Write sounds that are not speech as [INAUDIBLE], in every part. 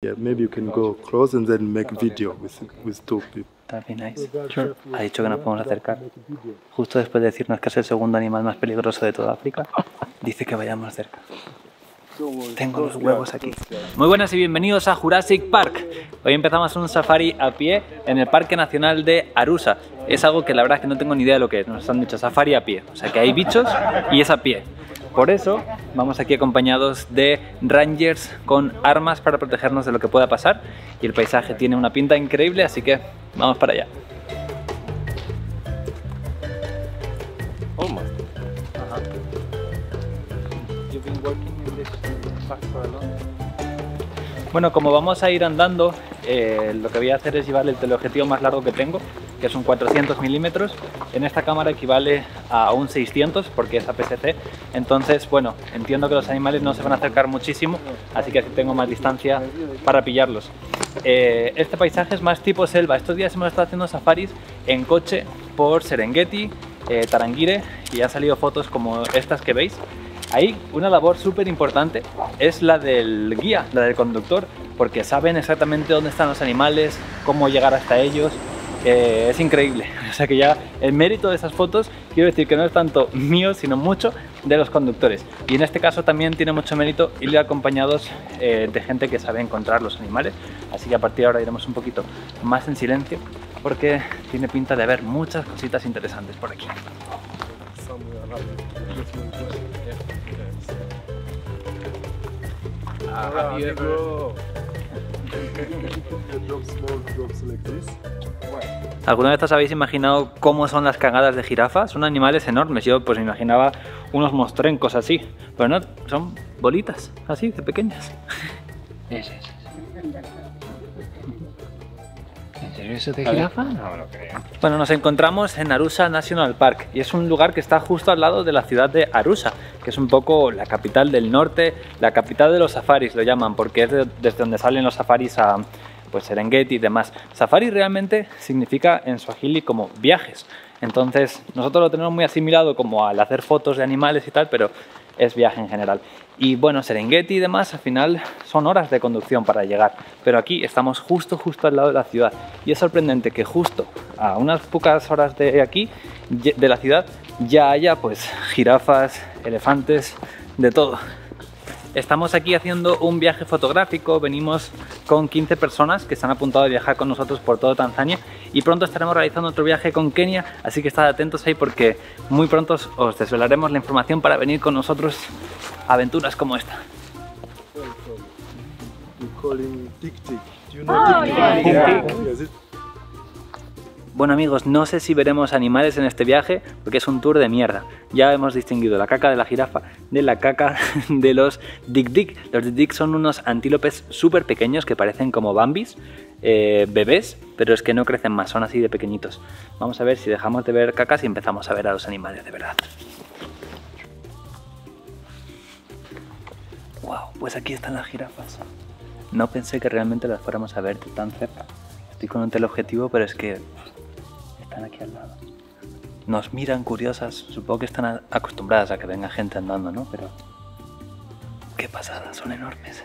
Yeah, maybe you can go close and then make video with with two people. That'd be nice. Ha dicho que nos podemos acercar. Justo después de decirnos que es el segundo animal más peligroso de toda África, dice que vayamos cerca. Tengo los huevos aquí. Muy buenas y bienvenidos a Jurassic Park. Hoy empezamos un safari a pie en el Parque Nacional de Arusa. Es algo que la verdad es que no tengo ni idea de lo que es. Nos han dicho safari a pie. O sea que hay bichos y es a pie. Por eso vamos aquí acompañados de rangers con armas para protegernos de lo que pueda pasar. Y el paisaje tiene una pinta increíble, así que vamos para allá. Bueno, como vamos a ir andando, eh, lo que voy a hacer es llevarle el teleobjetivo más largo que tengo, que son 400 milímetros. En esta cámara equivale a un 600 porque es APS-C. Entonces, bueno, entiendo que los animales no se van a acercar muchísimo, así que tengo más distancia para pillarlos. Eh, este paisaje es más tipo selva. Estos días hemos estado haciendo safaris en coche por Serengeti, eh, Tarangire y han salido fotos como estas que veis. Ahí una labor súper importante es la del guía, la del conductor, porque saben exactamente dónde están los animales, cómo llegar hasta ellos. Eh, es increíble. [LAUGHS] O sea que ya el mérito de esas fotos, quiero decir que no es tanto [LAUGHS] mío, sino mucho de los conductores. Y en este caso también tiene mucho mérito ir acompañados eh, de gente que sabe encontrar los animales. Así que a partir de ahora iremos un poquito más en silencio, porque tiene pinta de haber muchas cositas interesantes por aquí. Have ¿Alguna vez os habéis imaginado cómo son las cagadas de jirafas? Son animales enormes. Yo pues imaginaba unos mostrencos así. Pero no, son bolitas, así, de pequeñas. ¿Es eso? ¿En serio eso de jirafa? No me lo creo. Bueno, nos encontramos en Arusa National Park y es un lugar que está justo al lado de la ciudad de Arusa, que es un poco la capital del norte, la capital de los safaris lo llaman, porque es de- desde donde salen los safaris a pues Serengeti y demás. Safari realmente significa en Swahili como viajes. Entonces, nosotros lo tenemos muy asimilado como al hacer fotos de animales y tal, pero es viaje en general. Y bueno, Serengeti y demás, al final son horas de conducción para llegar. Pero aquí estamos justo, justo al lado de la ciudad. Y es sorprendente que justo a unas pocas horas de aquí, de la ciudad, ya haya pues jirafas, elefantes, de todo. Estamos aquí haciendo un viaje fotográfico, venimos con 15 personas que se han apuntado a viajar con nosotros por todo Tanzania y pronto estaremos realizando otro viaje con Kenia, así que estad atentos ahí porque muy pronto os- os desvelaremos la información para venir con nosotros a aventuras como esta. We call him Tick Tick. Do you know yeah. It- Bueno amigos, no sé si veremos animales en este viaje porque es un tour de mierda. Ya hemos distinguido la caca de la jirafa de la caca [LAUGHS] de los Dik Dik. Los Dik Dik son unos antílopes súper pequeños que parecen como bambis, eh, bebés, pero es que no crecen más, son así de pequeñitos. Vamos a ver si dejamos de ver cacas y empezamos a ver a los animales de verdad. Wow, pues aquí están las jirafas. No pensé que realmente las fuéramos a ver de tan cerca. Estoy con un teleobjetivo, pero es que aquí al lado. Nos miran curiosas, supongo que están acostumbradas a que venga gente andando, ¿no? Pero qué pasada, son enormes.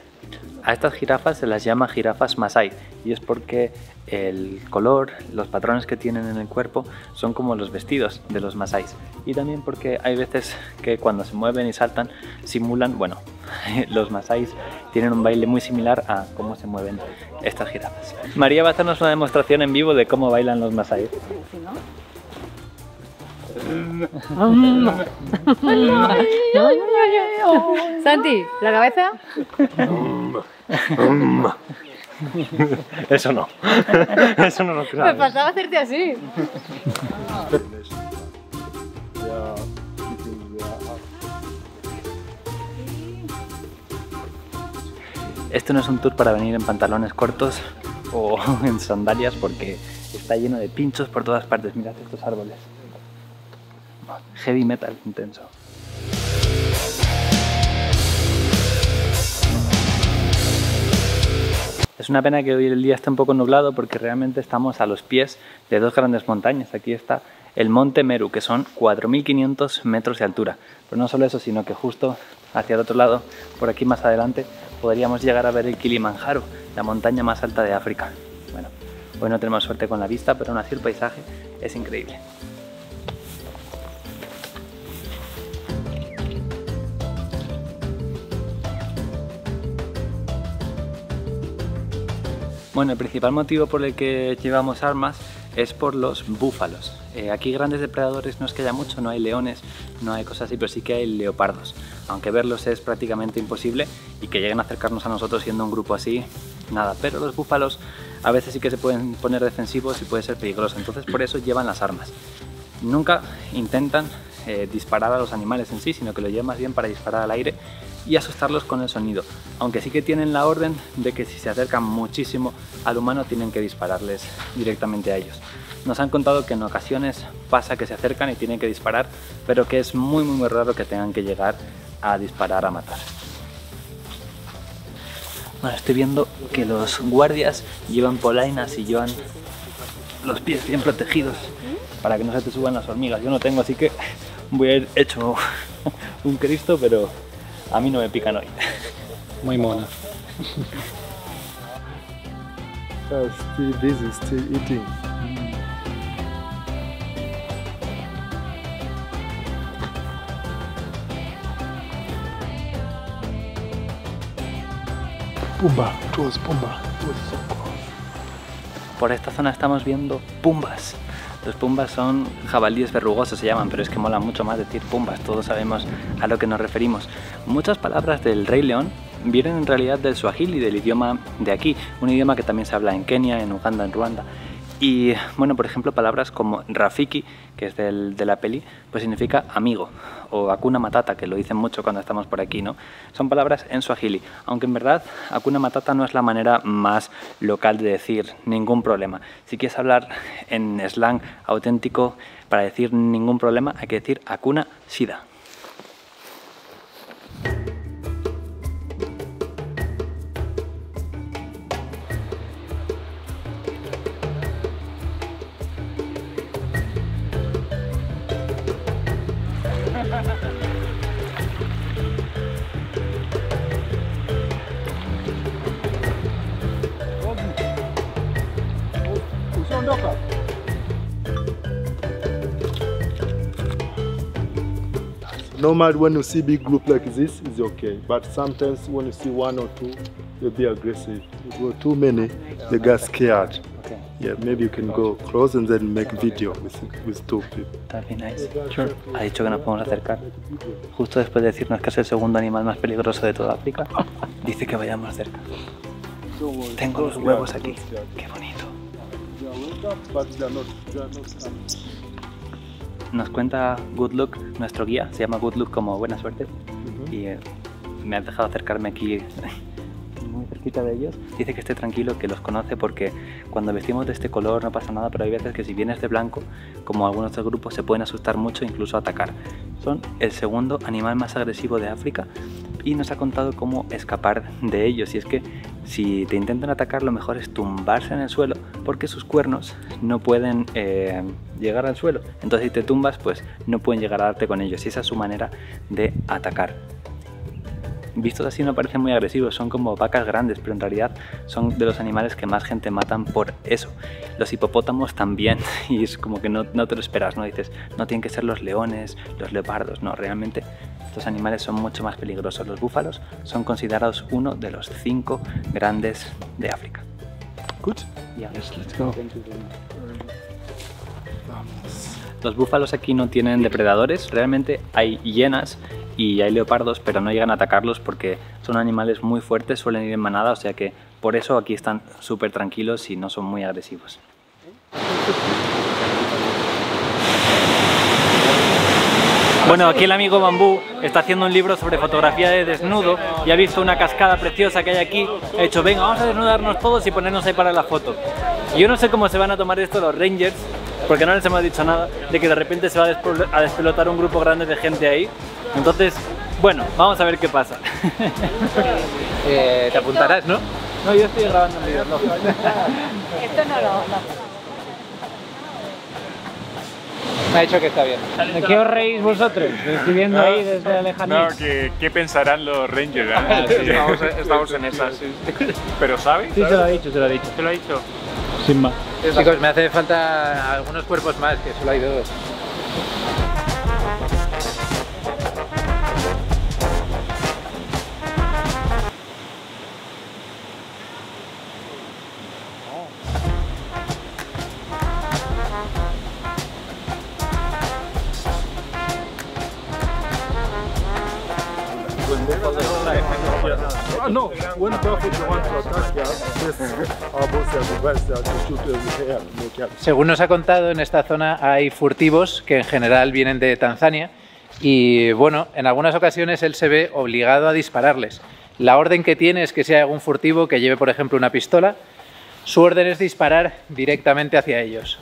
A estas jirafas se las llama jirafas masai y es porque el color, los patrones que tienen en el cuerpo son como los vestidos de los masáis y también porque hay veces que cuando se mueven y saltan simulan, bueno, [LAUGHS] los masáis tienen un baile muy similar a cómo se mueven estas jirafas. María va a hacernos una demostración en vivo de cómo bailan los masáis. Santi, la cabeza. Eso no, eso no lo creo. Me faltaba hacerte así. Este no es un tour para venir en pantalones cortos o en sandalias porque está lleno de pinchos por todas partes. Mirad estos árboles. Heavy metal intenso. Es una pena que hoy el día esté un poco nublado porque realmente estamos a los pies de dos grandes montañas. Aquí está el Monte Meru, que son 4.500 metros de altura. Pero no solo eso, sino que justo hacia el otro lado, por aquí más adelante, podríamos llegar a ver el Kilimanjaro, la montaña más alta de África. Bueno, hoy no tenemos suerte con la vista, pero aún así el paisaje es increíble. Bueno, el principal motivo por el que llevamos armas es por los búfalos. Eh, aquí grandes depredadores no es que haya mucho, no hay leones, no hay cosas así, pero sí que hay leopardos. Aunque verlos es prácticamente imposible y que lleguen a acercarnos a nosotros siendo un grupo así, nada. Pero los búfalos a veces sí que se pueden poner defensivos y puede ser peligroso, entonces por eso llevan las armas. Nunca intentan eh, disparar a los animales en sí, sino que lo llevan más bien para disparar al aire y asustarlos con el sonido, aunque sí que tienen la orden de que si se acercan muchísimo al humano tienen que dispararles directamente a ellos. Nos han contado que en ocasiones pasa que se acercan y tienen que disparar, pero que es muy muy muy raro que tengan que llegar a disparar a matar. Bueno, estoy viendo que los guardias llevan polainas y llevan los pies bien protegidos para que no se te suban las hormigas. Yo no tengo, así que voy a ir hecho [LAUGHS] un Cristo, pero a mí no me pican hoy. Muy mona. Uh, still busy, still eating. Pumba, Pumba. Por esta zona estamos viendo pumbas. Los pumbas son jabalíes verrugosos se llaman, pero es que mola mucho más decir pumbas, todos sabemos a lo que nos referimos. Muchas palabras del Rey León vienen en realidad del suajili, del idioma de aquí, un idioma que también se habla en Kenia, en Uganda, en Ruanda. Y bueno, por ejemplo, palabras como Rafiki, que es del, de la peli, pues significa amigo, o Akuna Matata, que lo dicen mucho cuando estamos por aquí, ¿no? Son palabras en suajili, aunque en verdad Akuna Matata no es la manera más local de decir ningún problema. Si quieres hablar en slang auténtico para decir ningún problema, hay que decir Akuna Sida. Normally, when you see big group like this, it's okay. But sometimes when you see one or two, they'll be aggressive. If you go too many, they get scared. Okay. Yeah, maybe you can go close and then make video with with two people. That'd be nice. Ha dicho que nos podemos acercar. Justo después de decirnos que es el segundo animal más peligroso de toda África, [LAUGHS] dice que vayamos cerca. Tengo los huevos aquí. Qué bonito. Nos cuenta Good Luck, nuestro guía, se llama Good Luck como buena suerte. Y eh, me ha dejado acercarme aquí [LAUGHS] muy cerquita de ellos. Dice que esté tranquilo, que los conoce porque cuando vestimos de este color no pasa nada, pero hay veces que si vienes de blanco, como algunos de grupos, se pueden asustar mucho e incluso atacar. Son el segundo animal más agresivo de África y nos ha contado cómo escapar de ellos. Y es que si te intentan atacar, lo mejor es tumbarse en el suelo porque sus cuernos no pueden eh, llegar al suelo. Entonces, si te tumbas, pues no pueden llegar a darte con ellos. Y esa es su manera de atacar. Vistos así no parecen muy agresivos, son como vacas grandes, pero en realidad son de los animales que más gente matan por eso. Los hipopótamos también, [LAUGHS] y es como que no, no te lo esperas, ¿no? Dices, no tienen que ser los leones, los leopardos, no, realmente estos animales son mucho más peligrosos. Los búfalos son considerados uno de los cinco grandes de África. Good. Yeah. Let's go. Los búfalos aquí no tienen depredadores, realmente hay hienas y hay leopardos, pero no llegan a atacarlos porque son animales muy fuertes, suelen ir en manada, o sea que por eso aquí están súper tranquilos y no son muy agresivos. Bueno, aquí el amigo Bambú está haciendo un libro sobre fotografía de desnudo y ha visto una cascada preciosa que hay aquí. Ha dicho, venga, vamos a desnudarnos todos y ponernos ahí para la foto. Yo no sé cómo se van a tomar esto los Rangers, porque no les hemos dicho nada de que de repente se va a, despelotar un grupo grande de gente ahí. Entonces, bueno, vamos a ver qué pasa. [LAUGHS] Eh, te apuntarás, ¿no? No, yo estoy grabando un vídeo. no. Esto no lo... Me ha dicho que está bien. ¿De qué os reís vosotros? Estoy viendo ahí desde lejanía. No, que, ¿qué pensarán los Rangers? eh? Ah, [LAUGHS] sí. estamos, estamos en esas. [LAUGHS] ¿Pero sabes? Sí, se lo ha dicho, se lo ha dicho. ¿Te lo ha dicho? Sin más. Chicos, me hace falta algunos cuerpos más, que solo hay dos. When wants to attack us, this. Según nos ha contado, en esta zona hay furtivos que en general vienen de Tanzania y bueno, en algunas ocasiones él se ve obligado a dispararles. La orden que tiene es que si hay algún furtivo que lleve, por ejemplo, una pistola, su orden es disparar directamente hacia ellos.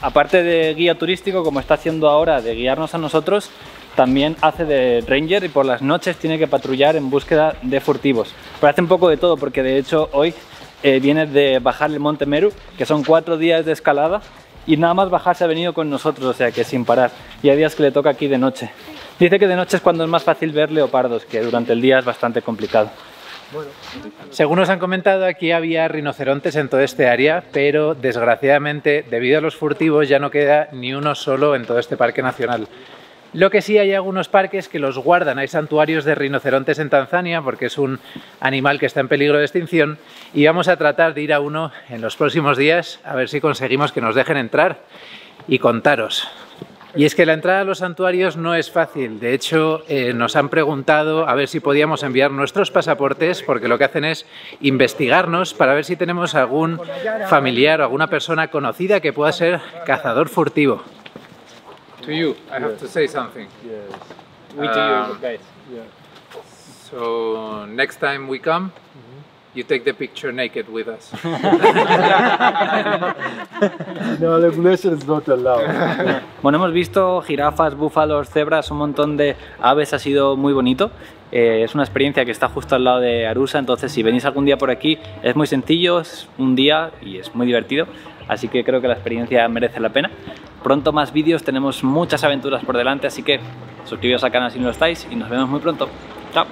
Aparte de guía turístico, como está haciendo ahora, de guiarnos a nosotros, también hace de ranger y por las noches tiene que patrullar en búsqueda de furtivos. Pero hace un poco de todo, porque de hecho hoy eh, viene de bajar el Monte Meru, que son cuatro días de escalada, y nada más bajar se ha venido con nosotros, o sea que sin parar. Y hay días que le toca aquí de noche. Dice que de noche es cuando es más fácil ver leopardos, que durante el día es bastante complicado. Según nos han comentado, aquí había rinocerontes en todo este área, pero desgraciadamente, debido a los furtivos, ya no queda ni uno solo en todo este parque nacional. Lo que sí hay algunos parques que los guardan, hay santuarios de rinocerontes en Tanzania porque es un animal que está en peligro de extinción y vamos a tratar de ir a uno en los próximos días a ver si conseguimos que nos dejen entrar y contaros. Y es que la entrada a los santuarios no es fácil. De hecho, eh, nos han preguntado a ver si podíamos enviar nuestros pasaportes, porque lo que hacen es investigarnos para ver si tenemos algún familiar o alguna persona conocida que pueda ser cazador furtivo. To you, I have to say something. Yes. We do, Um, guys. Yeah. So next time we come, you take the picture naked with us. [LAUGHS] No, regulation is not allowed. [LAUGHS] Bueno, hemos visto jirafas, búfalos, cebras, un montón de aves, ha sido muy bonito. Eh, es una experiencia que está justo al lado de Arusa, entonces si venís algún día por aquí es muy sencillo, es un día y es muy divertido, así que creo que la experiencia merece la pena. Pronto más vídeos, tenemos muchas aventuras por delante, así que suscribiros al canal si no lo estáis y nos vemos muy pronto. Chao.